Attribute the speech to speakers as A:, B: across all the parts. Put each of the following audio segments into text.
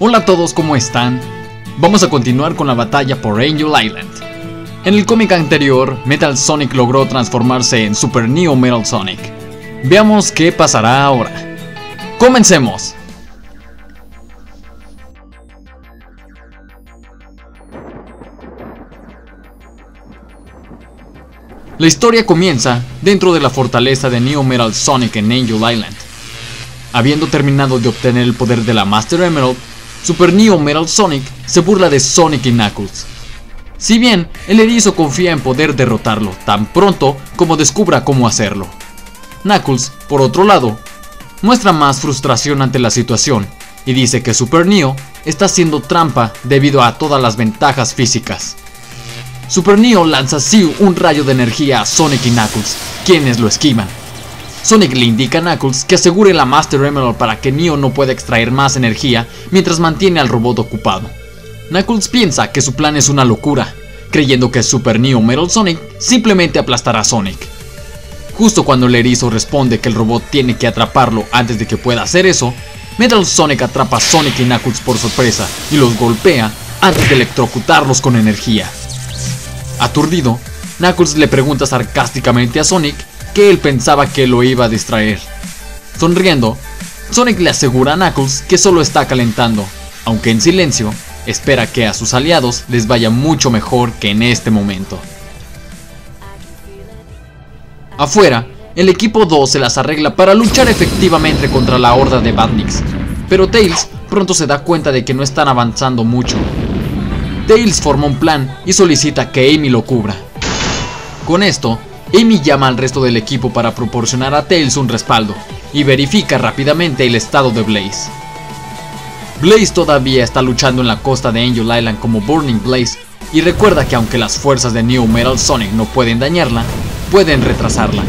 A: Hola a todos, ¿cómo están? Vamos a continuar con la batalla por Angel Island. En el cómic anterior, Metal Sonic logró transformarse en Super Neo Metal Sonic. Veamos qué pasará ahora. ¡Comencemos! La historia comienza dentro de la fortaleza de Neo Metal Sonic en Angel Island. Habiendo terminado de obtener el poder de la Master Emerald, Super Neo Metal Sonic se burla de Sonic y Knuckles. Si bien el erizo confía en poder derrotarlo tan pronto como descubra cómo hacerlo. Knuckles, por otro lado, muestra más frustración ante la situación y dice que Super Neo está haciendo trampa debido a todas las ventajas físicas. Super Neo lanza así un rayo de energía a Sonic y Knuckles, quienes lo esquivan. Sonic le indica a Knuckles que asegure la Master Emerald para que Neo no pueda extraer más energía mientras mantiene al robot ocupado. Knuckles piensa que su plan es una locura, creyendo que Super Neo Metal Sonic simplemente aplastará a Sonic. Justo cuando el erizo responde que el robot tiene que atraparlo antes de que pueda hacer eso, Metal Sonic atrapa a Sonic y Knuckles por sorpresa y los golpea antes de electrocutarlos con energía. Aturdido, Knuckles le pregunta sarcásticamente a Sonic él pensaba que lo iba a distraer. Sonriendo, Sonic le asegura a Knuckles que solo está calentando, aunque en silencio espera que a sus aliados les vaya mucho mejor que en este momento. Afuera, el equipo 2 se las arregla para luchar efectivamente contra la horda de Badniks, pero Tails pronto se da cuenta de que no están avanzando mucho. Tails forma un plan y solicita que Amy lo cubra. Con esto, Amy llama al resto del equipo para proporcionar a Tails un respaldo y verifica rápidamente el estado de Blaze. Blaze todavía está luchando en la costa de Angel Island como Burning Blaze y recuerda que aunque las fuerzas de Neo Metal Sonic no pueden dañarla, pueden retrasarla.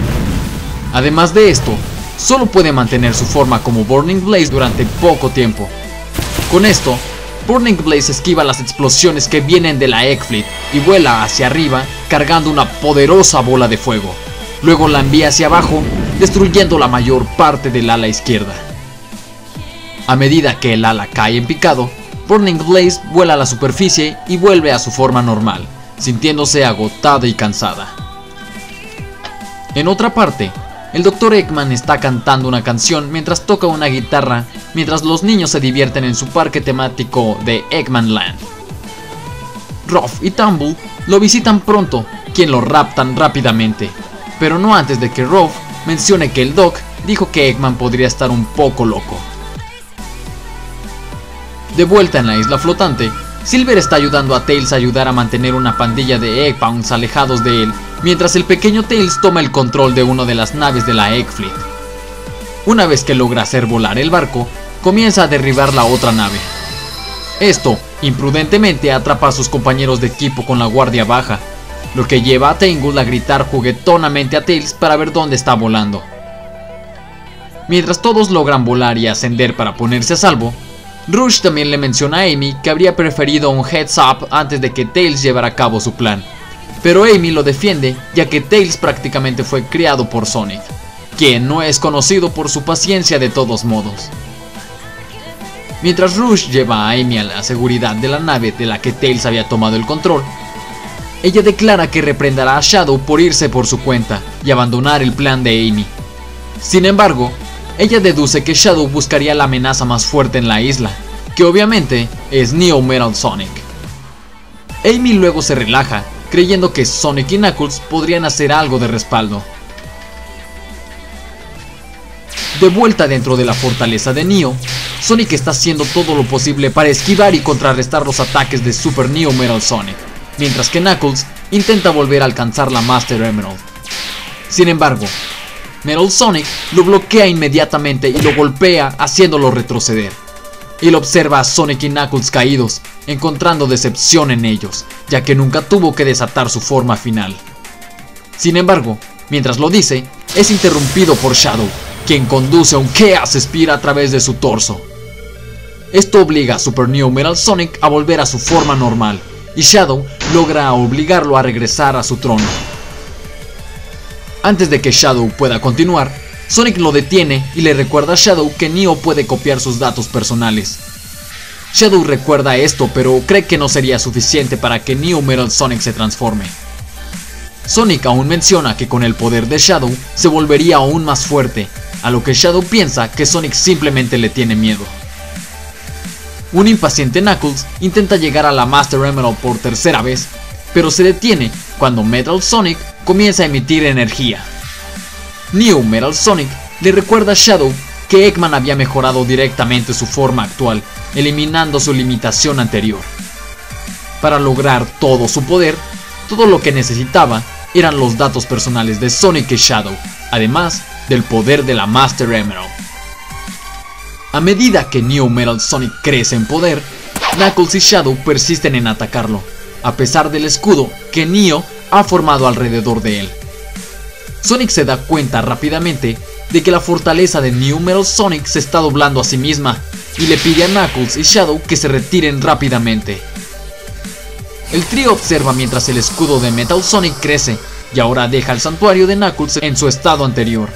A: Además de esto, solo puede mantener su forma como Burning Blaze durante poco tiempo. Con esto, Burning Blaze esquiva las explosiones que vienen de la Egg Fleet y vuela hacia arriba cargando una poderosa bola de fuego. Luego la envía hacia abajo, destruyendo la mayor parte del ala izquierda. A medida que el ala cae en picado, Burning Blaze vuela a la superficie y vuelve a su forma normal, sintiéndose agotada y cansada. En otra parte, el Dr. Eggman está cantando una canción mientras toca una guitarra mientras los niños se divierten en su parque temático de Eggman Land. Ruff y Tumble lo visitan pronto, quien lo raptan rápidamente, pero no antes de que Ruff mencione que el Doc dijo que Eggman podría estar un poco loco. De vuelta en la isla flotante, Silver está ayudando a Tails a ayudar a mantener una pandilla de Eggpounds alejados de él, mientras el pequeño Tails toma el control de una de las naves de la Egg Fleet. Una vez que logra hacer volar el barco, comienza a derribar la otra nave. Esto, imprudentemente, atrapa a sus compañeros de equipo con la guardia baja, lo que lleva a Tangle a gritar juguetonamente a Tails para ver dónde está volando. Mientras todos logran volar y ascender para ponerse a salvo, Rush también le menciona a Amy que habría preferido un heads up antes de que Tails llevara a cabo su plan. Pero Amy lo defiende ya que Tails prácticamente fue criado por Sonic, quien no es conocido por su paciencia de todos modos. Mientras Rush lleva a Amy a la seguridad de la nave de la que Tails había tomado el control, ella declara que reprenderá a Shadow por irse por su cuenta y abandonar el plan de Amy. Sin embargo, ella deduce que Shadow buscaría la amenaza más fuerte en la isla, que obviamente es Neo Metal Sonic. Amy luego se relaja, creyendo que Sonic y Knuckles podrían hacer algo de respaldo. De vuelta dentro de la fortaleza de Neo, Sonic está haciendo todo lo posible para esquivar y contrarrestar los ataques de Super Neo Metal Sonic, mientras que Knuckles intenta volver a alcanzar la Master Emerald. Sin embargo, Metal Sonic lo bloquea inmediatamente y lo golpea haciéndolo retroceder. Él observa a Sonic y Knuckles caídos, encontrando decepción en ellos, ya que nunca tuvo que desatar su forma final. Sin embargo, mientras lo dice, es interrumpido por Shadow, quien conduce un Chaos Spear a través de su torso. Esto obliga a Super Neo Metal Sonic a volver a su forma normal, y Shadow logra obligarlo a regresar a su trono. Antes de que Shadow pueda continuar, Sonic lo detiene y le recuerda a Shadow que Neo puede copiar sus datos personales. Shadow recuerda esto pero cree que no sería suficiente para que New Metal Sonic se transforme. Sonic aún menciona que con el poder de Shadow se volvería aún más fuerte, a lo que Shadow piensa que Sonic simplemente le tiene miedo. Un impaciente Knuckles intenta llegar a la Master Emerald por tercera vez, pero se detiene cuando Metal Sonic comienza a emitir energía. New Metal Sonic le recuerda a Shadow que Eggman había mejorado directamente su forma actual, eliminando su limitación anterior. Para lograr todo su poder, todo lo que necesitaba eran los datos personales de Sonic y Shadow, además del poder de la Master Emerald. A medida que New Metal Sonic crece en poder, Knuckles y Shadow persisten en atacarlo, a pesar del escudo que Neo ha formado alrededor de él. Sonic se da cuenta rápidamente de que la fortaleza de New Metal Sonic se está doblando a sí misma y le pide a Knuckles y Shadow que se retiren rápidamente. El trío observa mientras el escudo de Metal Sonic crece y ahora deja el santuario de Knuckles en su estado anterior.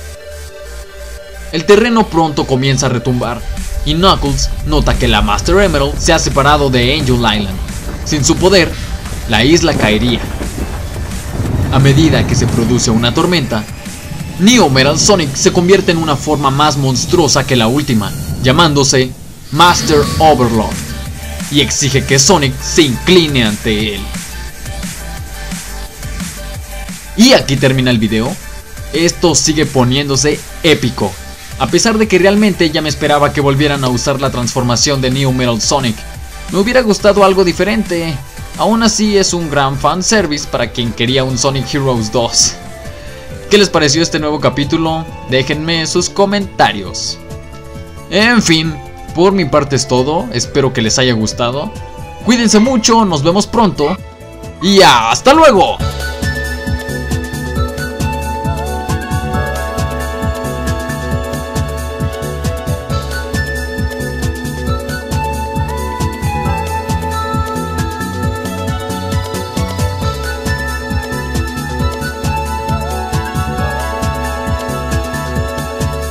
A: El terreno pronto comienza a retumbar y Knuckles nota que la Master Emerald se ha separado de Angel Island. Sin su poder, la isla caería. A medida que se produce una tormenta, Neo Metal Sonic se convierte en una forma más monstruosa que la última, llamándose Master Overlord, y exige que Sonic se incline ante él. Y aquí termina el video. Esto sigue poniéndose épico. A pesar de que realmente ya me esperaba que volvieran a usar la transformación de Neo Metal Sonic. Me hubiera gustado algo diferente. Aún así es un gran fanservice para quien quería un Sonic Heroes 2. ¿Qué les pareció este nuevo capítulo? Déjenme sus comentarios. En fin, por mi parte es todo, espero que les haya gustado. Cuídense mucho, nos vemos pronto y hasta luego.